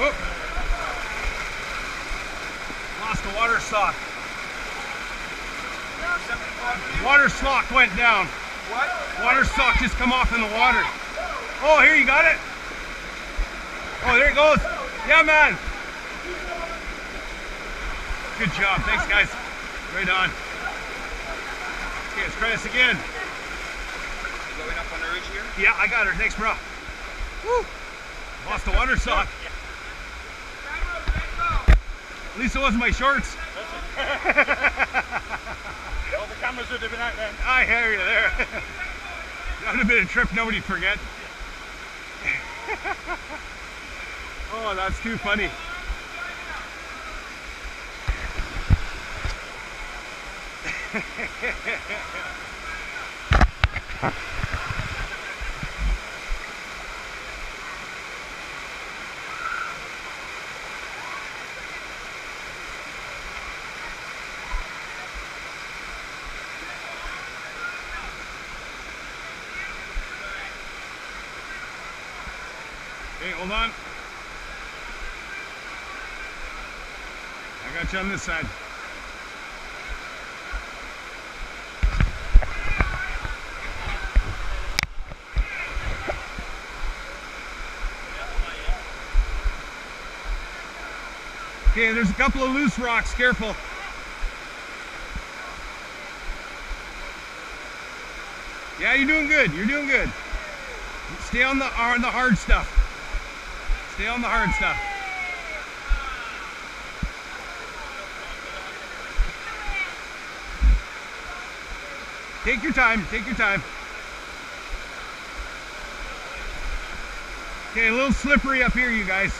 Oop. Lost the water sock. Water sock went down. What? Water sock just come off in the water. Oh, here you got it. Oh, there it goes. Yeah, man. Good job. Thanks, guys. Right on. Okay, let's try this again. Going up on the ridge here? Yeah, I got her. Thanks, bro. Woo! Lost the water sock. At least it wasn't my shorts. All the cameras would have been out then. I hear you there. that would have been a trip nobody'd forget. oh, that's too funny. Okay, hold on. I got you on this side. Okay, there's a couple of loose rocks, careful. Yeah, you're doing good. You're doing good. Stay on the on the hard stuff. Stay on the hard stuff. Take your time, take your time. Okay, a little slippery up here, you guys.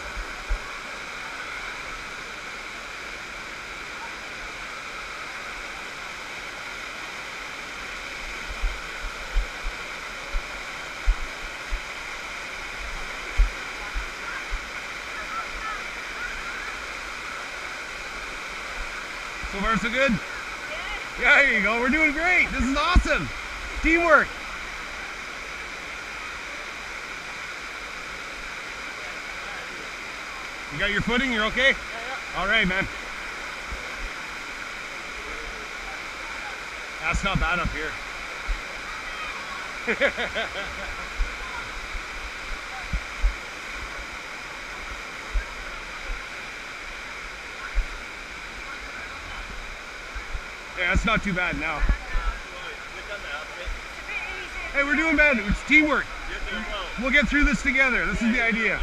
So far, so good? Yeah, there you go. We're doing great. This is awesome. Teamwork. You got your footing? You're okay? Yeah, yeah. All right, man. That's not bad up here. That's not too bad now. Hey, we're doing bad. It's teamwork. We'll get through this together. This is the idea.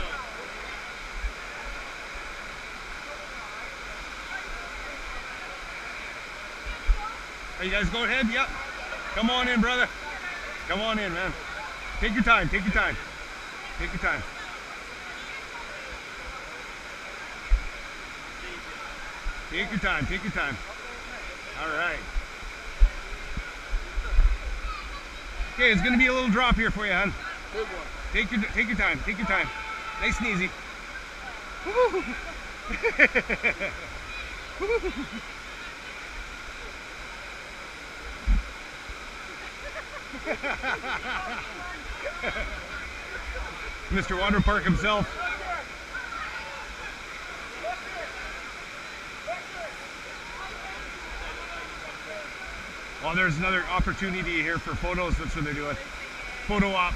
Hey, you guys go ahead? Yep. Come on in, brother. Come on in, man. Take your time. Take your time. Take your time. Take your time. Take your time. All right. Okay, it's gonna be a little drop here for you, hon. Good one. Take your take your time. Take your time. Nice and easy. Mr. Water Park himself. Well, there's another opportunity here for photos. That's what they're doing. Photo op.